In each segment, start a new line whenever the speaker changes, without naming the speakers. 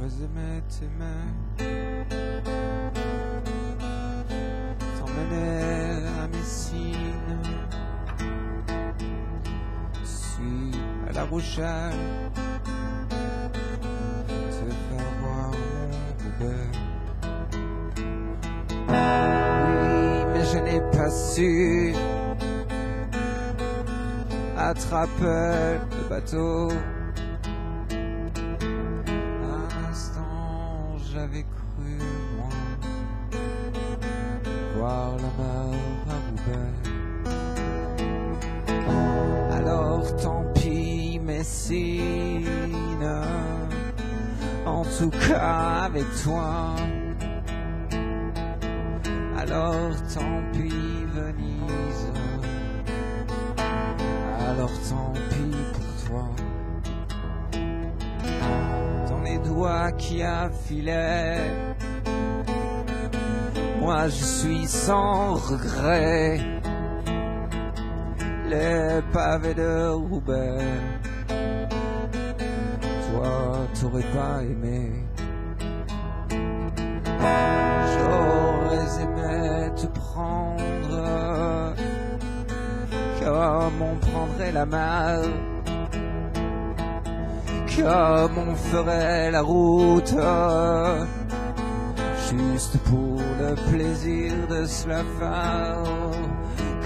J'aurais aimé t'aimer. T'emmener à Messine. Suis à La Rochelle. Te faire voir mon Roubaix. Oui, mais je n'ai pas su attraper le bateau. La à. Alors tant pis, Messine, en tout cas avec toi. Alors tant pis, Venise. Alors tant pis pour toi. Dans les doigts qui affilaient. Moi je suis sans regret. Les pavés de Roubaix. Toi, t'aurais pas aimé. J'aurais aimé te prendre comme on prendrait la mer, comme on ferait la route, juste pour le plaisir de se faire,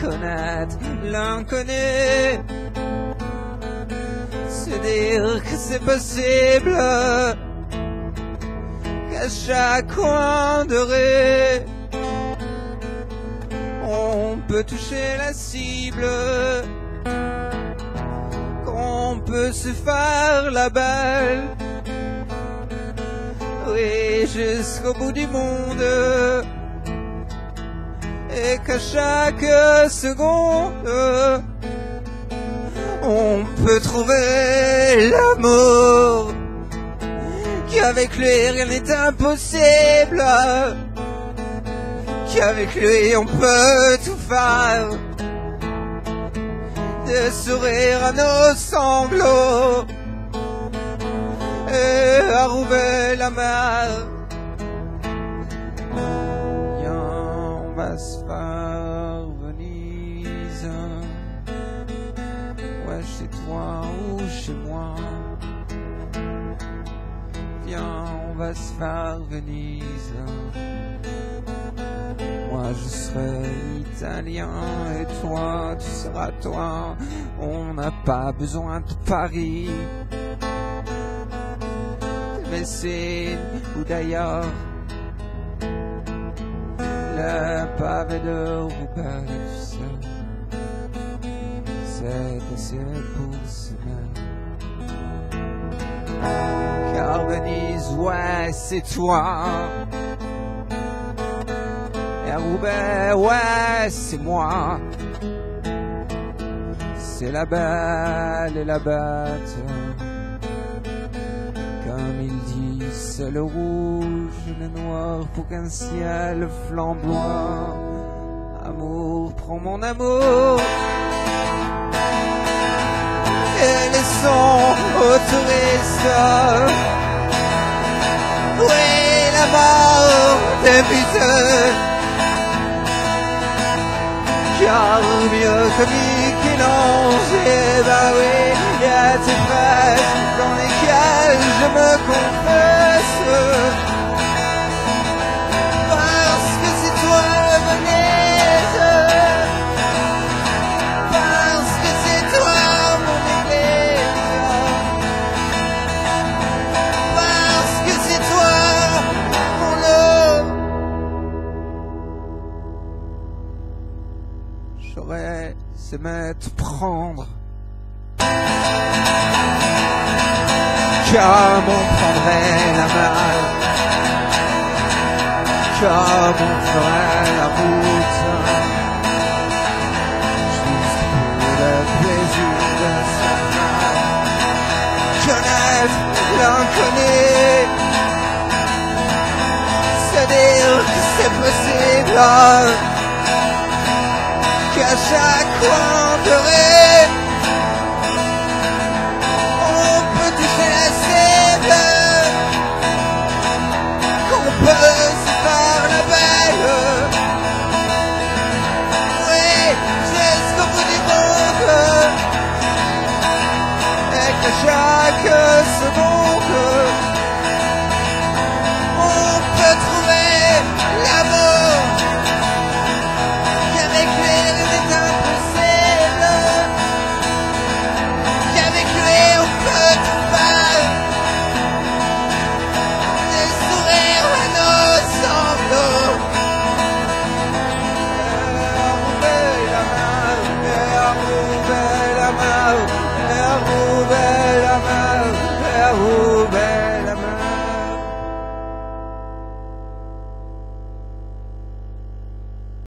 connaître. L'inconnu, se dire que c'est possible, qu'à chaque coin de rue, on peut toucher la cible, qu'on peut se faire la belle, oui, jusqu'au bout du monde, et qu'à chaque seconde, on peut trouver l'amour, qu'avec lui rien n'est impossible qu'avec lui on peut tout faire. De sourire à nos sanglots on va se faire Venise. Ouais, chez toi ou chez moi. Viens, on va se faire Venise. Moi je serai italien et toi tu seras toi. On n'a pas besoin de Paris, ou d'ailleurs. Le pavé de Roubaix, c'est assez pour se Car Venise, ouais, c'est toi. Et Roubaix, ouais, c'est moi. C'est la belle et la bête. C'est le rouge le noir pour qu'un ciel flamboie. Amour, prends mon amour. Et laissons aux touristes. Oui, la mort des buteurs. Car mieux que Michel-Ange, eh ben oui, y a ces phrases dans lesquelles je me confesse? Aimé te prendre. Comme prendrait la main. Comme on ferait la route. Juste pour le plaisir de se Connaître l'inconnu. Se dire que c'est possible. Qu'à chaque coin de rue, Ramal, é o velho Ramal, é o